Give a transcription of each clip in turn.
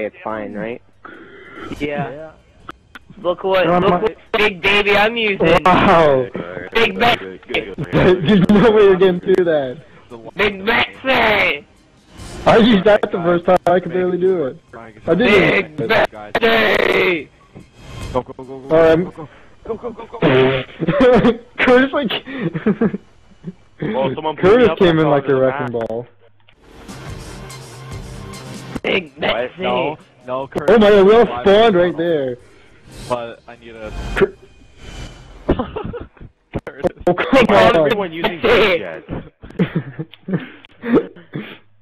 it's fine, right? Yeah. Look what, Um, look what big baby I'm using. Wow. Big Mac, There's no way you're getting through that. Big Maxi, I used that the first time. I could barely do it. I Big did it. Maxi. Go, go, go, go, Um, go, go, go, go, go, go. Curtis like Well, someone blew me Curtis up, came I in fell like into a the wrecking back. ball. Big What? No, no, Curtis. Oh my god, we all spawned right there. But I need a. Cur- Curtis. Oh come Why is on. everyone using jet?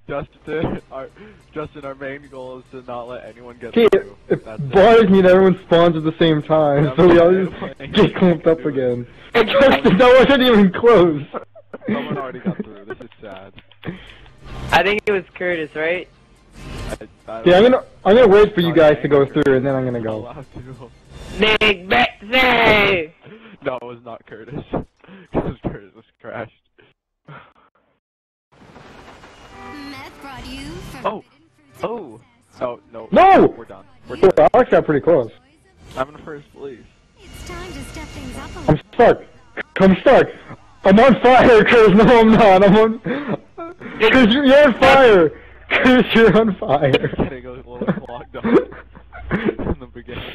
Justin, our Justin, our main goal is to not let anyone get See, through. if That's it. bars mean everyone spawns at the same time, Yeah, so we all just get clumped up again. Justin, that wasn't even close. Someone already got through. This is sad. I think it was Curtis, right? I, I Yeah, I'm gonna I'm gonna wait for you guys to go through, and then I'm gonna go. allowed to. Big Maxi. No, it was not Curtis. Because Curtis was crashed. Meth brought you Oh. forbidden fruits and Oh. Oh no. No! We're done. We're done. Alex got pretty close. I'm in first place. It's time to step things up a I'm stuck. I'm stuck. I'm on fire, Chris. No, I'm not. I'm on. Chris, you're you're on fire. Chris, you're on fire. Getting a little clogged up in the beginning.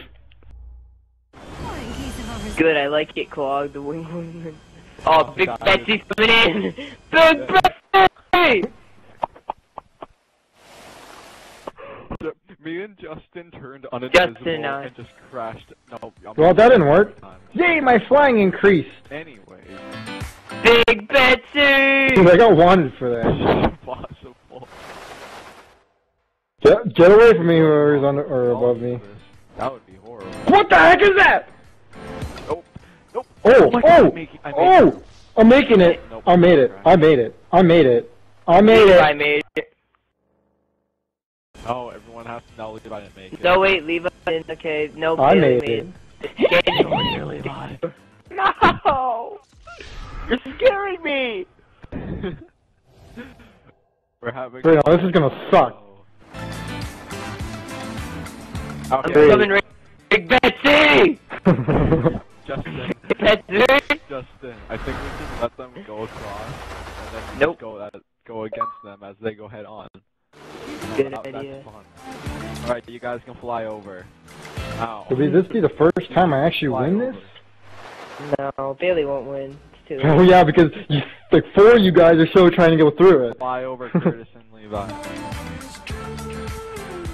Or in case of overzealous. Good, I like it clogged. The wing wing. Oh, Big God. Betsy's coming in. Big Betsy. Me and Justin turned uninvisible Justin, uh, and just crashed. No, I'm Well, that didn't work. Time. Yay, my flying increased. Anyways, Big Betsy. I got wanted for that. Impossible. Get, get away from me, whoever's under or above me. That would be horrible. What the heck is that? Nope. Nope. Oh, my God, oh, I'm making- I made it. oh! I'm making it. Nope. I made it. I made it. I made it. I made I it. made it. Oh, everyone has to know if I didn't make it. No, wait, leave it in. Okay, no, I made it. Get No! You're scaring me! We're having. Wait, no, this is gonna suck. I'm coming right. Big Betsy! Justin. Betsy! Justin, I think we can let them go across, and then Nope. go that go against them as they go head on. Good That- idea. All right, you guys can fly over. Now. Will this be the first time I actually Fly win over. this? No, Bailey won't win. It's too Oh yeah, because you, like four of you guys are still trying to go through it. Fly over Curtis and Levi.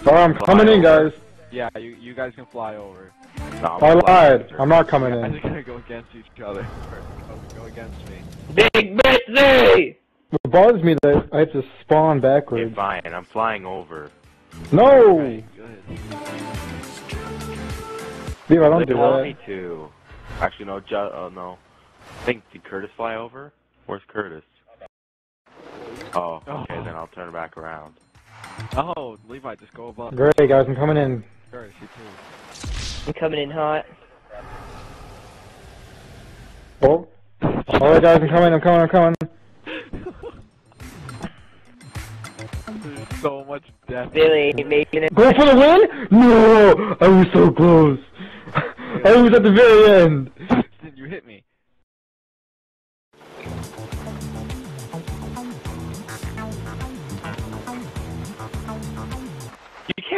Sorry, I'm coming in, guys. Yeah, you you guys can fly over. No, I lied. I'm not coming You guys are gonna go against each other. Or, oh, go against me. Big Betsy! What bothers me that I have to spawn Okay, backwards. fine. I'm flying over. No! Right, good. Leave, I don't they do that. me to. Actually, no. Ju- uh, no. I think did Curtis fly over? Where's Curtis? Oh, okay. Then I'll turn back around. Oh, Levi, just go above. Great, guys, I'm coming in. Curtis, you too. I'm coming in hot. Oh. Alright, guys, I'm coming, I'm coming, I'm coming. There's so much death. Bailey ain't making it. Go for the win? No! I was so close. I was at the very end. Justin, you hit me.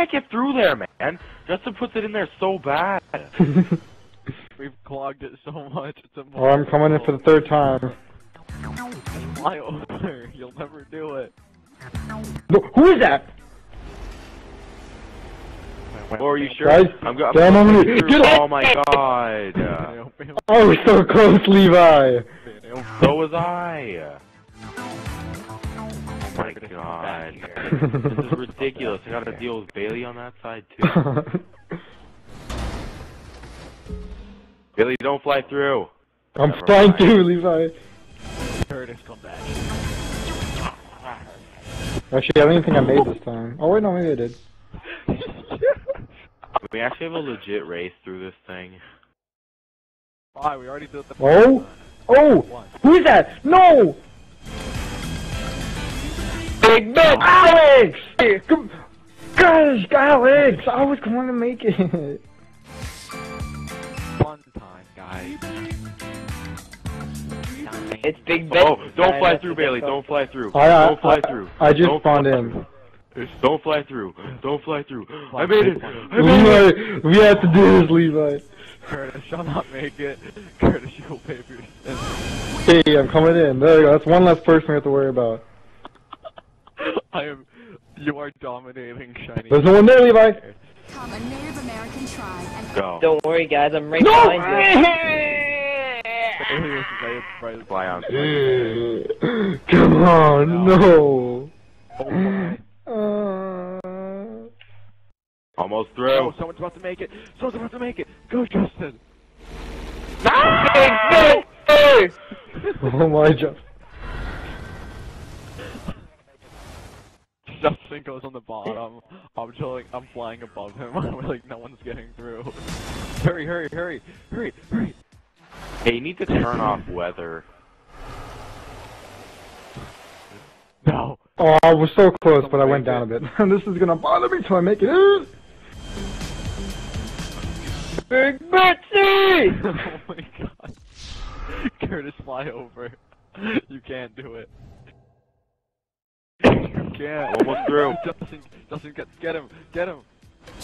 Can't get through there, man. Justin puts it in there so bad. We've clogged it so much. It's oh, I'm coming in for the third time. Fly over. You'll never do it. No, who is that? Oh, are you sure? Guys, I'm, go- I'm on going me. through. Get Oh my god. oh, I was so close, Levi. so was I. Oh my god. This is ridiculous. I gotta deal with Bailey on that side too. Bailey, don't fly through. I'm Never flying mind. through, Levi. Curtis, come back. Actually, I don't even think I made this time. Oh wait, no, maybe I did. We actually have a legit race through this thing. Why? We already did the. Oh! Oh! One. Who is that? No! Big Betsy! Alex! Come, Gosh, Alex, I was going to make it. Fun time, guys. It's Big oh, Ben. Oh, don't fly through, Bailey. Don't fly through. I, I, Don't fly I- through. I just Don't spawned in. Don't fly through. Don't fly through. I made it. I made it. We have to do this, Levi. Curtis shall not make it. Curtis, you will pay for your sins. Hey, I'm coming in. There you go. That's one less person we have to worry about. I am. You are dominating shiny. There's no one there, Levi. Come, a Native American tribe and Go. Don't worry, guys. I'm right No! behind you. Bailey is right- right- Fly on. Come on, no. Oh my. Uh, Almost Oh, through. someone's about to make it. Someone's about to make it. Go, Justin. Big Ben! oh my god. Justin goes on the bottom. I'm chilling. I'm flying above him. I'm like, no one's getting through. Hurry, hurry, hurry, hurry, hurry. Hey, you need to turn off weather. No. Oh, I was so close, but I went down a bit. this is gonna bother me till I make it. Big Betsy! oh my god. Curtis, fly over. You can't do it. You can't. Almost through. Justin, Justin, get, get him, get him.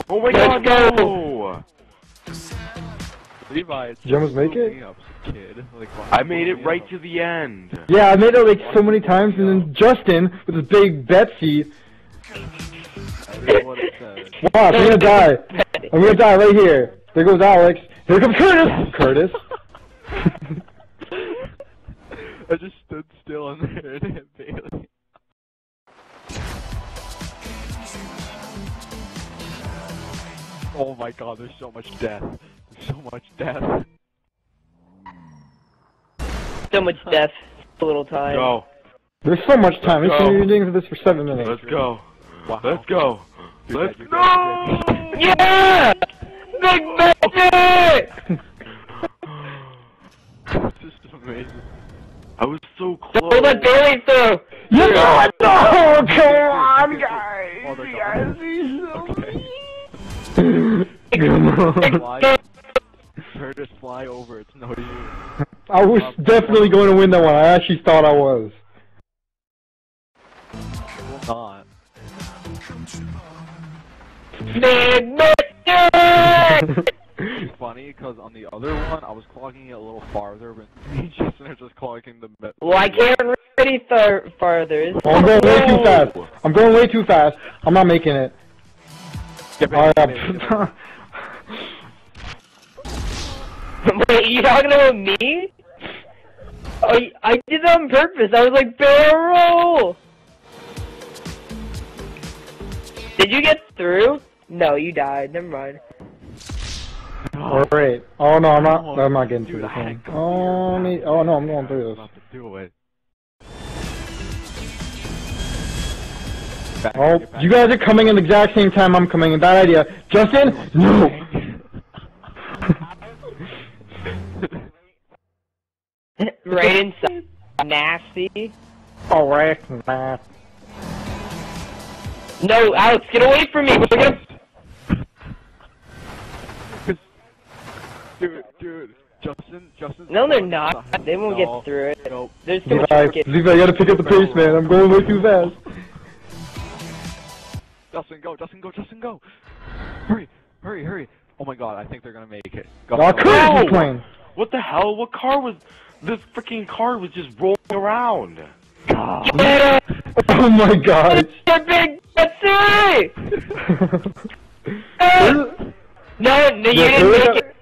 Oh my Let's god, go. no! Levi, it's Did you almost make it? up, kid. Like, I made it right up? to the end. Yeah, I made it like so many times, and then Justin with his big Betsy. That is what it says. Watch, I'm gonna die. I'm gonna die right here. There goes Alex. Here comes Curtis. Curtis. I just stood still in there and hit Bailey. Oh my god, there's so much death. There's so much death. So much death. A little time. Go. There's so much time. We've Let's go. been doing this for seven minutes. Let's go. Wow. Let's go. You're Let's go. dead, Yeah! Big Betsy! This is amazing. I was so close. Don't let Bailey through! You oh, know it. No, come on, Oh, guys. Come on. Fly. Curtis, fly over. It's no use. I was definitely going to win that one. I actually thought I was. Not. Big Betsy! Funny because on the other one, I was clogging it a little farther, but me and Jason are just clogging the mid. well, I can't run any far farther. Oh, I'm going way too fast. I'm going way too fast. I'm not making it. Get I back. Wait, you talking about me? Oh, y- I did that on purpose. I was like, barrel! Did you get through? No, you died. Never mind. Oh, Alright. Oh no, I'm not. I'm not getting through this I one. Oh, me. Oh no, I'm going through this. Back, Oh, back. you guys are coming in the exact same time I'm coming in. Bad idea. Justin, no. right inside. Nasty. Alright, nah. No, Alex, get away from me. We're gonna. dude, dude, Justin, Justin. No, they're not. They won't No, get through it. Nope. There's too much Levi, market. Levi, you gotta pick up the pace, man. I'm going way too fast. Justin, go, Justin, go, Justin, go. Hurry, hurry, hurry. Oh my god, I think they're gonna make it. Go. Oh, go. Curtis playing. What the hell? What car was? This freaking car was just rolling around. Get him! Oh my god. The big Betsy! No, no, you Yeah, didn't make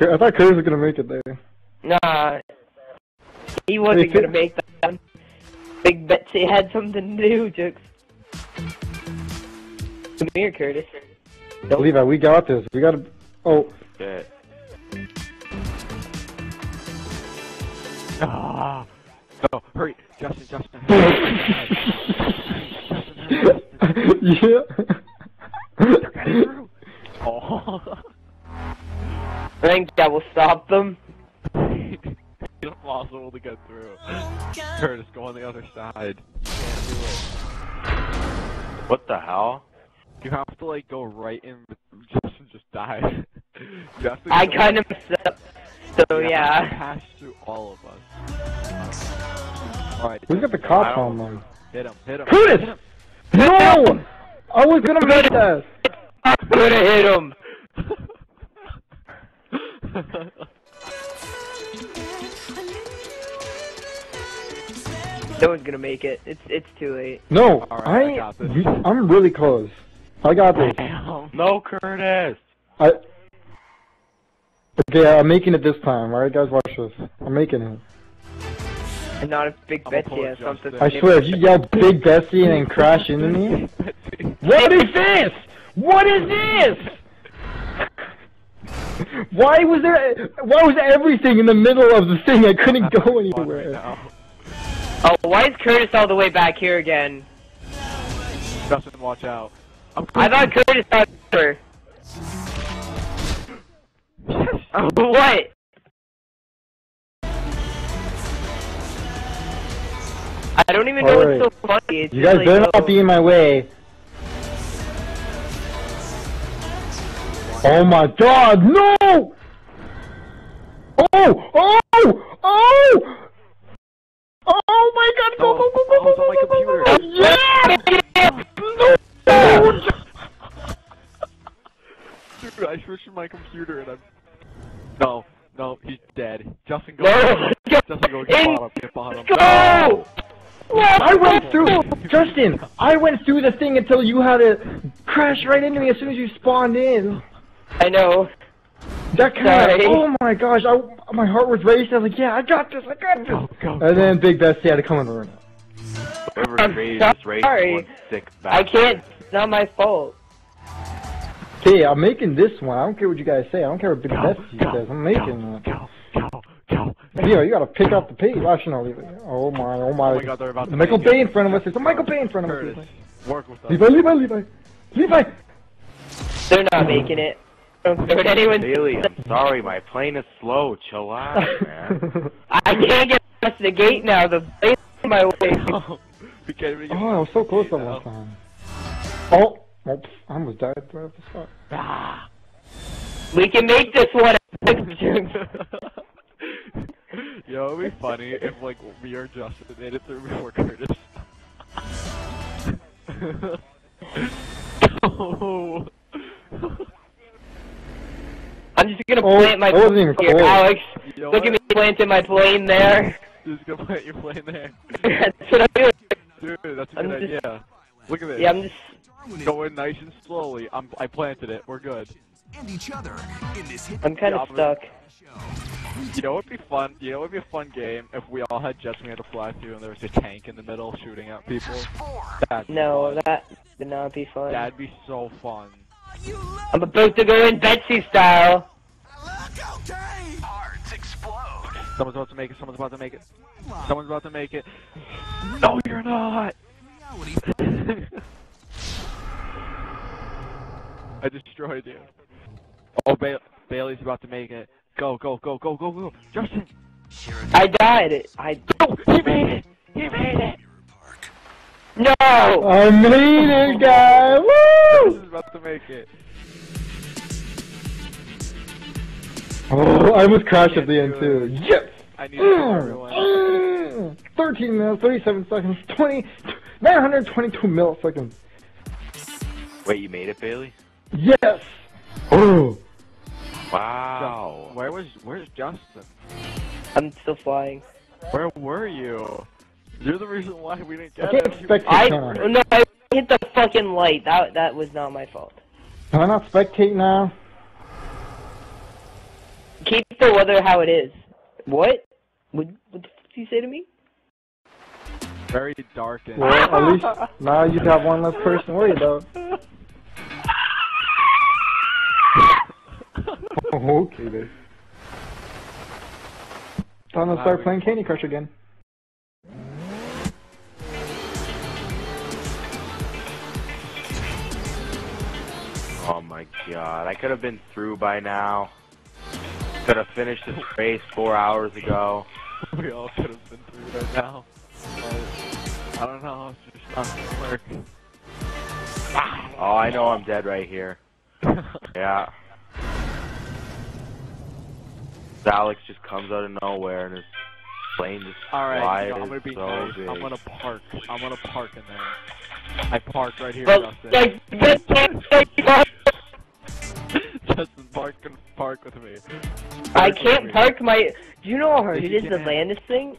it. I thought Curtis was gonna make it there. Nah. He wasn't gonna make that one. Big Betsy had something to do, Jukes. Come here, Curtis. Levi, we got this. We gotta. Oh, Yeah. Ah. No, hurry, Justin, Justin. yeah. They're getting through. Oh. I think that will stop them. it's impossible to get through. Curtis, go on the other side. Can't do it. What the hell? You have to like go right in, just just die. you have to I kind of messed up. So you have to yeah. pass through all of us. Alright. Who's got the Justin, cops I on don't- them? Hit him, hit him. Curtis! hit him. No! I was gonna make that! I'm gonna hit him. No one's gonna make it. It's it's too late. No, Alright, I I, got this. I'm really close. I got this. Damn. No, Curtis. I. Okay, I'm making it this time. Alright, guys, watch this. I'm making it. And not if Big I'm Betsy pull has it something. I swear, if you yell Big Bessie and then crash into me. What is this? What is this? Why was there? Why was everything in the middle of the thing? I couldn't go Fun right anywhere. Oh, why is Curtis all the way back here again? Justin, watch out. I thought Curtis got her. what? I don't even know Alright. what's so funny. It's You guys better oh, not be in my way. Oh my god, no! Oh! Oh! Oh! Oh my god, go, go, go, go, Oh, go, it's on my go, go, computer. go, go, Yeah! No! Dude, I switched to my computer and I'm. No, no, he's dead. Justin, go. No! Justin, go get In- bottom. Get bottom. Go! I went through, Justin, I went through the thing until you had to crash right into me as soon as you spawned in. I know. That kind Sorry. of, oh my gosh, I, my heart was racing. I was like, yeah, I got this, I got this. Go, go, And go. then Big Bessie had to come in the room. Whoever I'm created this race sorry. was sick I can't. It's not my fault. Okay, I'm making this one. I don't care what you guys say. I don't care what Big Go, Bessie go, says. I'm making it. Go, go, go. Leo, you gotta pick up the page. Actually, no, leave it. Oh my, oh my. Oh my god, they're about to Michael. Bay in front of us. There's a Michael Bay in front of Curtis, us. work with us. Levi, Levi, Levi. Levi! They're not making it. Don't care anyone Bailey, I'm sorry, my plane is slow. Chill out, man. I can't get past the gate now. The plane's in my way. we can't even get oh, I was so close that one time. Oh, oh, pff, I almost died right off the spot. Ah. We can make this one. you know, it'd be funny if like me or Justin made it through before Curtis. no. I'm just gonna Oh, plant my I wasn't here, close. Alex. You know Look at me planting my plane there. Just gonna plant your plane there. That's what I'm doing. Dude, that's a I'm good just- idea. Look at this. Yeah, I'm just. Going nice and slowly. I'm, I planted it. We're good. and each other in this hit I'm kind of stuck. You know what'd be fun? You know what'd be a fun game if we all had jets and we had to fly through and there was a tank in the middle shooting at people? That'd be No, fun. that would not be fun. That'd be so fun. I'm about to go in Betsy style. Hearts explode. Someone's about to make it. Someone's about to make it. Someone's about to make it. No, you're not. Reality I destroyed you. Oh, ba- Bailey's about to make it. Go, go, go, go, go, go. Justin. I died. I. No, he made it. He made it. No! I made it, guy! This Woo! is about to make it. Oh, I almost crashed at the end, too. Yes! I need to Mm, everyone. mm. 13 minutes, 37 seconds, 20, 922 milliseconds. Wait, you made it, Bailey? Yes! Oh! Wow. Where was? Where's Justin? I'm still flying. Where were you? You're the reason why we didn't I get can't it. expect I I? no, I hit the fucking light. That that was not my fault. Can I not spectate now? Keep the weather how it is. What? What, what the fuck did you say to me? Very dark and. Well, at least now you have one less person to worry about. okay, then. Time to start playing Candy Crush again. Oh my god, I could have been through by now. Could have finished this race four hours ago. we all could have been through right now. But, I don't know. It's just not gonna work. Oh, I know I'm dead right here. Yeah. Alex just comes out of nowhere and his plane just Alright, flies you know, I'm gonna be so nice. big. I'm gonna park. I'm gonna park in there. I parked right here, But Justin. like, but, like, like, Justin, park and park with me. I Park with can't me. park my. Do you know how hard Yes, it is to land this thing?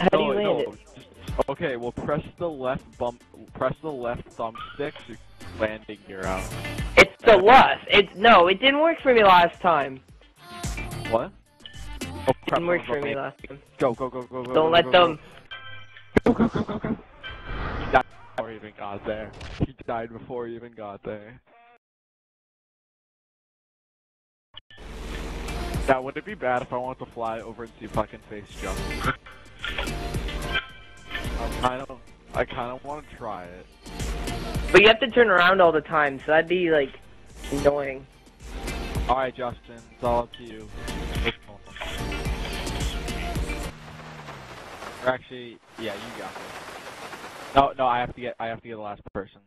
How do you land no, it? just- okay, well press the left bump, press the left thumbstick to landing gear out. It's the left. It's no, it didn't work for me last time. What? Oh, press didn't work oh, for oh, me oh. last time. Go, go, go, go, go. Don't go, let go, them. Go, go, go, go, go. He died before he even got there. He died before he even got there. Now, would it be bad if I wanted to fly over and see can face Justin? I kind of, I kind of want to try it. But you have to turn around all the time, so that'd be like annoying. All right, Justin, it's all up to you. Or actually, yeah, you got it. No, no, I have to get, I have to get the last person.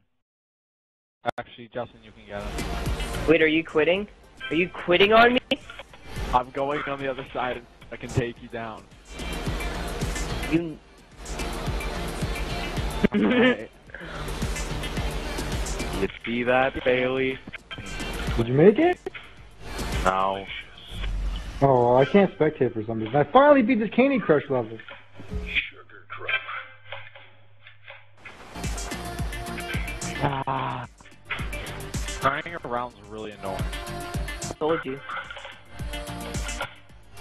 Actually, Justin, you can get him. Wait, are you quitting? Are you quitting on me? I'm going on the other side. I can take you down. You. Alright. You see that, Bailey? Did you make it? No. Oh, I can't spectate for some reason. I finally beat this Candy Crush level. Ah. Turning around's really annoying. Told you.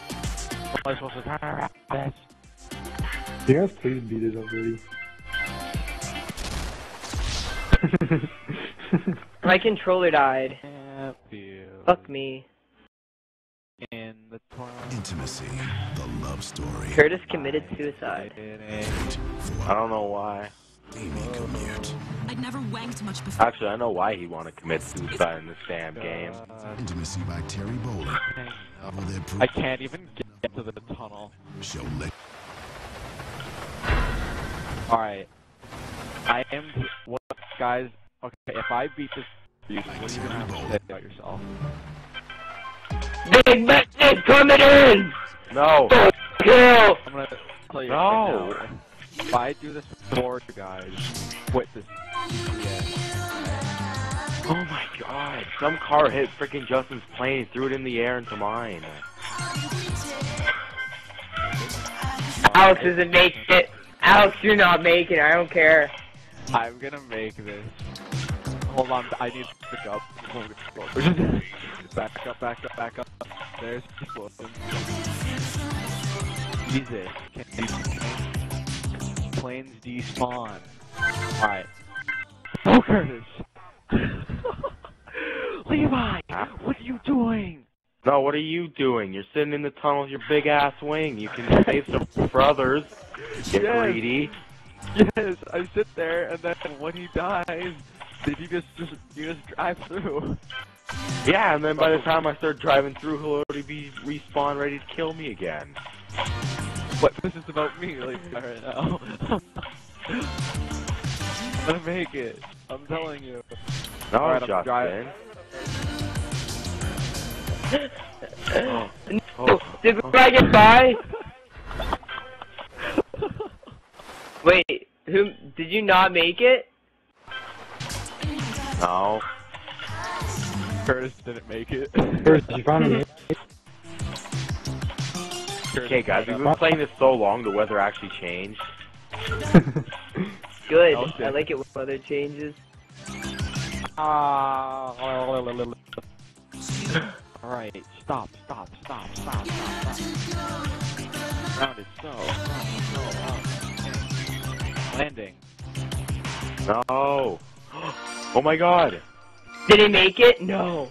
How am I supposed to turn around? This? You guys please beat it already. My controller died. Fuck me. In the twilight. Intimacy, the love story. Curtis committed suicide. I don't know why. I'd never wanked much before. Actually, I know why he wanted to commit suicide in this damn game. Intimacy by Terry Bowler. Will their proof I can't even get to the tunnel. Alright. I am. What, guys? Okay, if I beat this, you, what are you gonna have to say about yourself? Big Mac is coming in! No! Kill! I'm gonna tell you No. right. If I do this before you guys, quit this. Yeah. Oh my god. Some car hit freaking Justin's plane, threw it in the air into mine. Alex isn't making it. Alex, you're not making it. I don't care. I'm gonna make this. Hold on, I need to pick up. back up, back up, back up. There's explosion. Jesus. Can planes despawn? Alright. Oh, Curtis! Levi! What are you doing? No, what are you doing? You're sitting in the tunnel with your big ass wing. You can save some brothers. Get Yes. greedy. Yes, I sit there, and then when he dies, did you just, just you just drive through? Yeah, and then by the time I start driving through, he'll already be respawn ready to kill me again. What? This is about me, like right now. I'm gonna make it. I'm telling you. No, Alright, I'm Justin. driving. Oh. oh, Did I oh. get by? Wait, who? Did you not make it? No. Curtis didn't make it. First, you finally made it. Curtis Okay, guys, we've been playing this so long, the weather actually changed. Good. Okay. I like it when weather changes. Ah. Alright, stop, stop, stop, stop, stop, stop. Ground is so, so, so, Landing. No. Oh my god. Did he make it? No.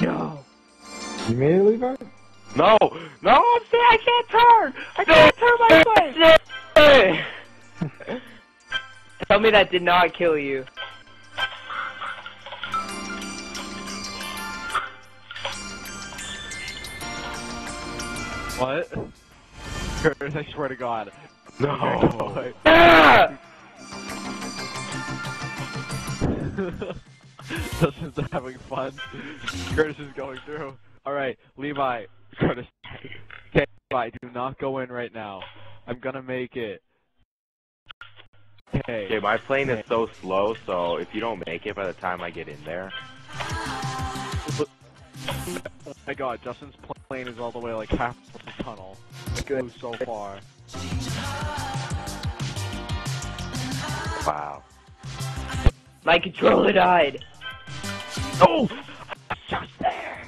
No. You made it, Levi? No. No, I'm saying I can't turn. I can't turn my foot. Tell me that did not kill you. What? Curtis, I swear to God. No. Ah! Justin's having fun. Curtis is going through. Alright, Levi, Curtis. Okay, Levi, do not go in right now. I'm gonna make it. Okay. Okay, my plane is so slow, so if you don't make it by the time I get in there, Oh my god, Justin's plane is all the way like half of the tunnel. It goes so far. wow. My controller died. Oh! I was just there!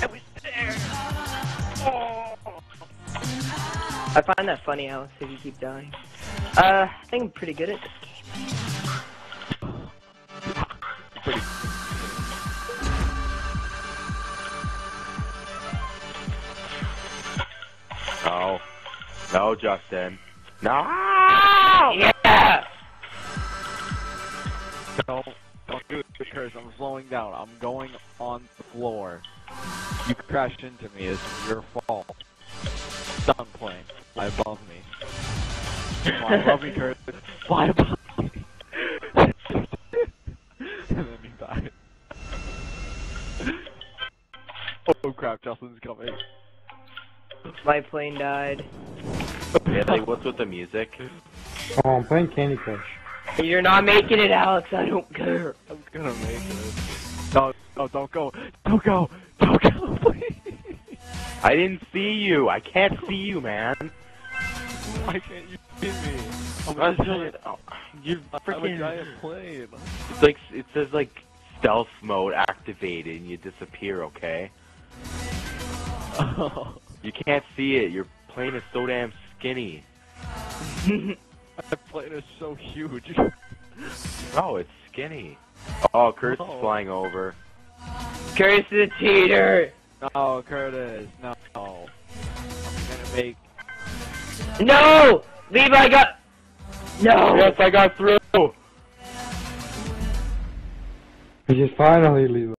I was there! Oh! I find that funny, Alex, if you keep dying. Uh, I think I'm pretty good at this game. Pretty. No. No, Justin. No! Yeah! Don't, don't do it because I'm slowing down. I'm going on the floor. You crashed into me. It's your fault. Stun plane. Fly above me. Fly above me, Kurt. Fly above me. and then you died. oh crap, Justin's coming. My plane died. Really? What's with the music? Oh, I'm playing Candy Crush. You're not making it, Alex. I don't care. I'm gonna make it. No, no, don't go. Don't go. Don't go, please. I didn't see you. I can't see you, man. Why can't you see me? I'm I a giant, oh, you I'm a freaking. giant plane. It's like it says like stealth mode activated, and you disappear. Okay. You can't see it. Your plane is so damn skinny. My plane is so huge. Oh, it's skinny. Oh, Kurt's Oh. flying over. Curse the cheater! No, Curtis, no. I'm gonna make. No! Levi got... No! Yes, I got through. Which is finally Levi.